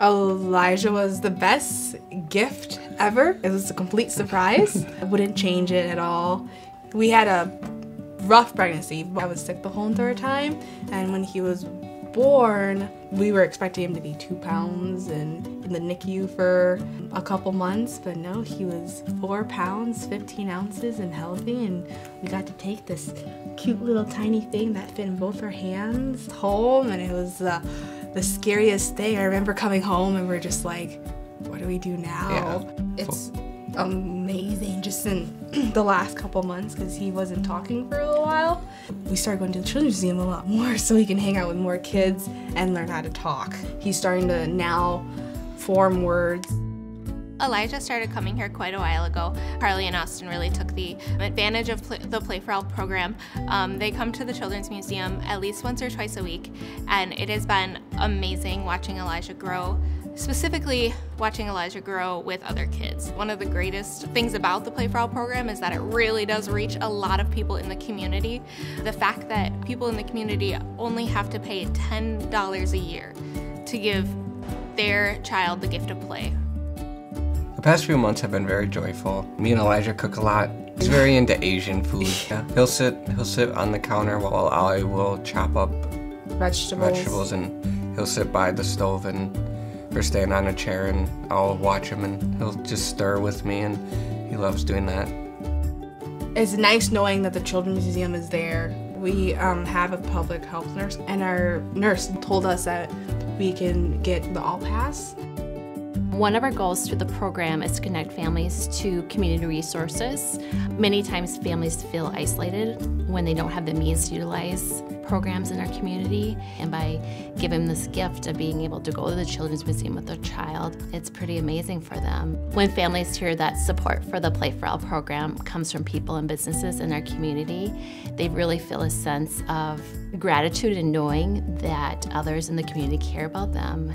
Elijah was the best gift ever. It was a complete surprise. I wouldn't change it at all. We had a rough pregnancy. I was sick the whole entire time, and when he was born, we were expecting him to be two pounds and in the NICU for a couple months, but no, he was four pounds, 15 ounces and healthy, and we got to take this cute little tiny thing that fit in both our hands home, and it was uh, the scariest thing. I remember coming home and we're just like, what do we do now? Yeah. It's amazing just in the last couple months because he wasn't talking for a little while. We started going to the Children's Museum a lot more so he can hang out with more kids and learn how to talk. He's starting to now form words. Elijah started coming here quite a while ago. Harley and Austin really took the advantage of pl the Play for All program. Um, they come to the Children's Museum at least once or twice a week, and it has been amazing watching Elijah grow, specifically watching Elijah grow with other kids. One of the greatest things about the Play for All program is that it really does reach a lot of people in the community. The fact that people in the community only have to pay $10 a year to give their child the gift of play past few months have been very joyful. Me and Elijah cook a lot. He's very into Asian food. Yeah. He'll sit he'll sit on the counter while I will chop up Vegetables. vegetables and he'll sit by the stove and or stand on a chair and I'll watch him and he'll just stir with me and he loves doing that. It's nice knowing that the Children's Museum is there. We um, have a public health nurse, and our nurse told us that we can get the All Pass. One of our goals through the program is to connect families to community resources. Many times families feel isolated when they don't have the means to utilize programs in our community. And by giving this gift of being able to go to the Children's Museum with their child, it's pretty amazing for them. When families hear that support for the Play for All program comes from people and businesses in our community, they really feel a sense of gratitude in knowing that others in the community care about them.